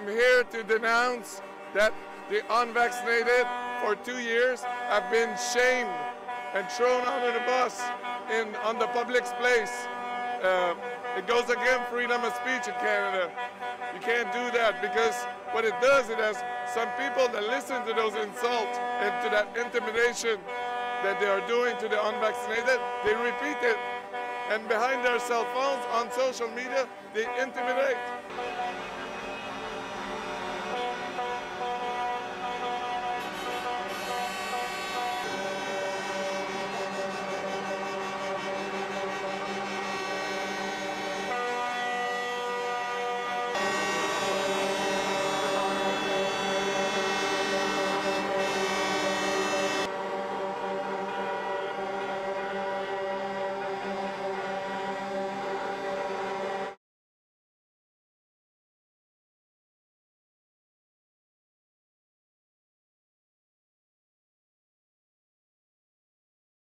I'm here to denounce that the unvaccinated for two years have been shamed and thrown under the bus in on the public place. Uh, it goes against freedom of speech in Canada. You can't do that because what it does, it has some people that listen to those insults and to that intimidation that they are doing to the unvaccinated, they repeat it. And behind their cell phones on social media, they intimidate.